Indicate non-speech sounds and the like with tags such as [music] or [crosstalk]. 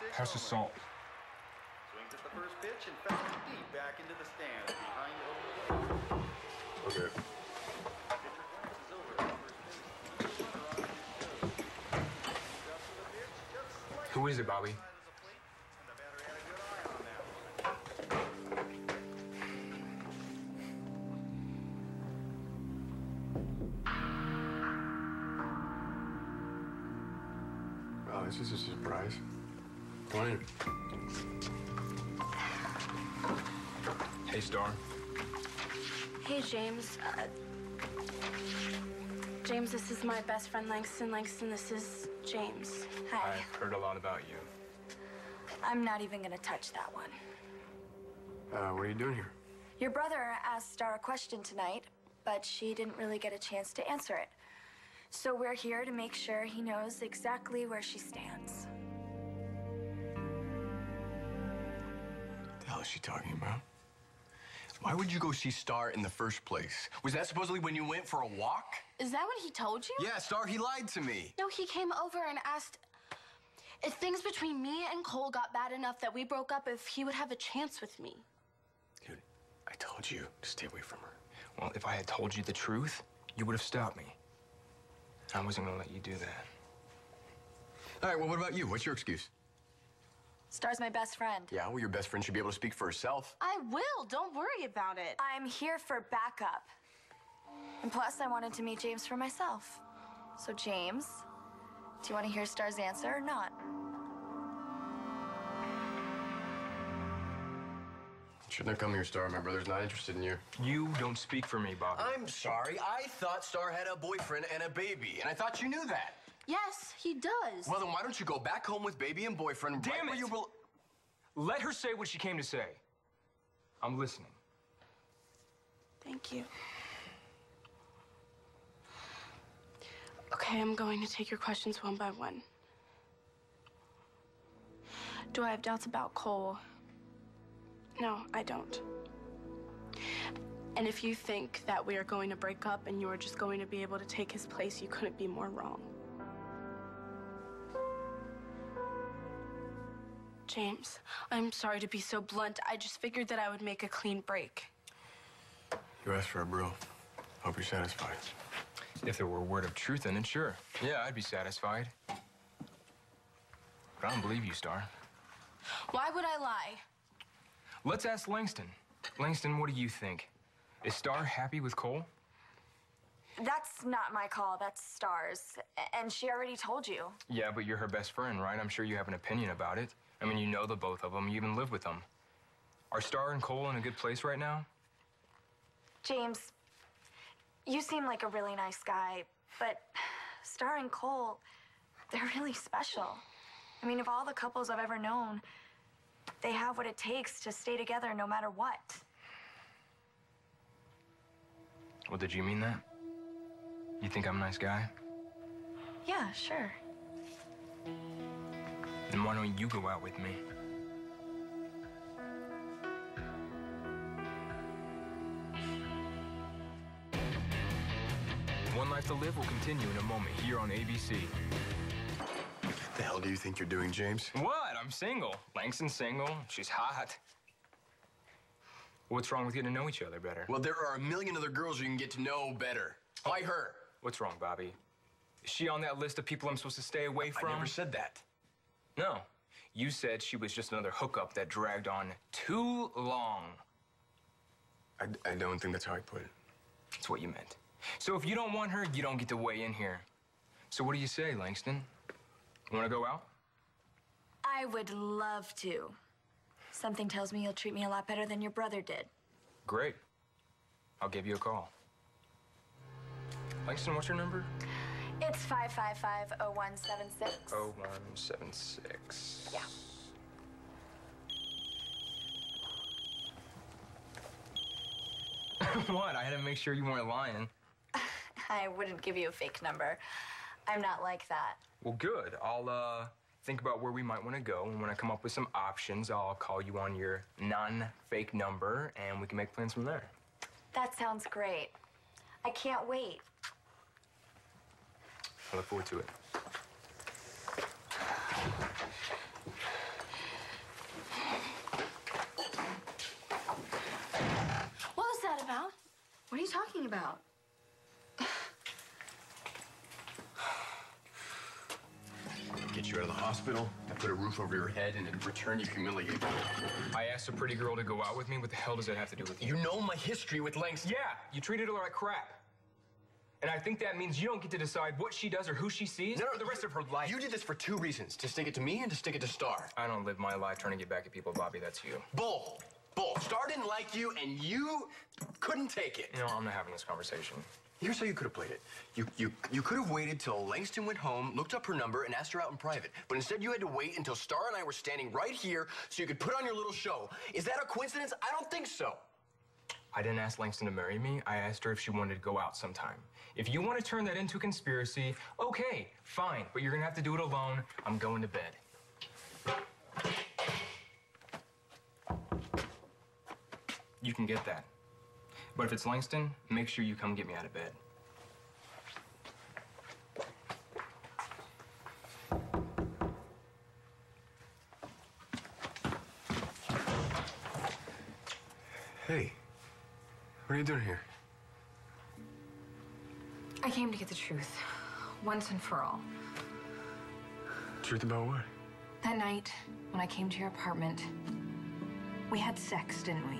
six Pass the salt. Swings at the first pitch and fouls deep back into the stands behind home plate. Okay. Pitcher glances over at first base. Runner on his toes. Up to the pitch, just slightly Who is it, Bobby? side of the plate, and the batter had a good eye on that one. Wow, this is a surprise. Come. Hey, Star. Hey, James. Uh, James, this is my best friend Langston. Langston, this is James. Hi. I've heard a lot about you. I'm not even gonna touch that one. Uh, what are you doing here? Your brother asked Star a question tonight, but she didn't really get a chance to answer it. So we're here to make sure he knows exactly where she stands. Hell is she talking about? Why would you go see Star in the first place? Was that supposedly when you went for a walk? Is that what he told you? Yeah, Star, he lied to me. No, he came over and asked if things between me and Cole got bad enough that we broke up, if he would have a chance with me. Dude, I told you to stay away from her. Well, if I had told you the truth, you would have stopped me. I wasn't gonna let you do that. All right, well, what about you? What's your excuse? Star's my best friend. Yeah, well, your best friend should be able to speak for herself. I will. Don't worry about it. I'm here for backup. And plus, I wanted to meet James for myself. So, James, do you want to hear Star's answer or not? Shouldn't have come here, Star. My brother's not interested in you. You don't speak for me, Bob. I'm sorry. I thought Star had a boyfriend and a baby, and I thought you knew that. Yes, he does. Well, then why don't you go back home with baby and boyfriend? Damn right where it! You bel- Let her say what she came to say. I'm listening. Thank you. Okay, I'm going to take your questions one by one. Do I have doubts about Cole? No, I don't. And if you think that we are going to break up and you are just going to be able to take his place, you couldn't be more wrong. James, I'm sorry to be so blunt. I just figured that I would make a clean break. You asked for a bro. Hope you're satisfied. If there were a word of truth in it, sure. Yeah, I'd be satisfied. But I don't believe you, Star. Why would I lie? Let's ask Langston. Langston, what do you think? Is Star happy with Cole? That's not my call. That's Star's. And she already told you. Yeah, but you're her best friend, right? I'm sure you have an opinion about it. I mean, you know the both of them. You even live with them. Are Star and Cole in a good place right now? James, you seem like a really nice guy, but Star and Cole, they're really special. I mean, of all the couples I've ever known, they have what it takes to stay together no matter what. Well, did you mean that? You think I'm a nice guy? Yeah, sure. Why don't you go out with me? One Life to Live will continue in a moment here on ABC. What The hell do you think you're doing, James? What? I'm single. Langston's single. She's hot. What's wrong with getting to know each other better? Well, there are a million other girls you can get to know better. Why her? What's wrong, Bobby? Is she on that list of people I'm supposed to stay away from? I never said that. No. You said she was just another hookup that dragged on too long. I, I don't think that's how I put it. That's what you meant. So if you don't want her, you don't get to weigh in here. So what do you say, Langston? Want to go out? I would love to. Something tells me you'll treat me a lot better than your brother did. Great. I'll give you a call. Langston, what's your number? It's 555-0176. Oh one seven six. Yeah. [laughs] what? I had to make sure you weren't lying. [laughs] I wouldn't give you a fake number. I'm not like that. Well, good. I'll uh think about where we might want to go, and when I come up with some options, I'll call you on your non-fake number, and we can make plans from there. That sounds great. I can't wait. I look forward to it. What was that about? What are you talking about? Get you out of the hospital, I put a roof over your head, and in return you humiliate me. I asked a pretty girl to go out with me. What the hell does that have to do with you? You know my history with Langston. Yeah, you treated her like crap. And I think that means you don't get to decide what she does or who she sees No, no, for the rest of her life. You did this for two reasons to stick it to me and to stick it to Star. I don't live my life trying to get back at people, Bobby. That's you. Bull. Bull. Star didn't like you, and you couldn't take it. No, I'm not having this conversation. Here's how you could have played it. You, you, you could have waited till Langston went home, looked up her number, and asked her out in private. But instead, you had to wait until Star and I were standing right here so you could put on your little show. Is that a coincidence? I don't think so. I didn't ask Langston to marry me. I asked her if she wanted to go out sometime. If you want to turn that into a conspiracy, okay, fine. But you're gonna have to do it alone. I'm going to bed. You can get that. But if it's Langston, make sure you come get me out of bed. Hey, what are you doing here? I came to get the truth, once and for all. Truth about what? That night, when I came to your apartment, we had sex, didn't we?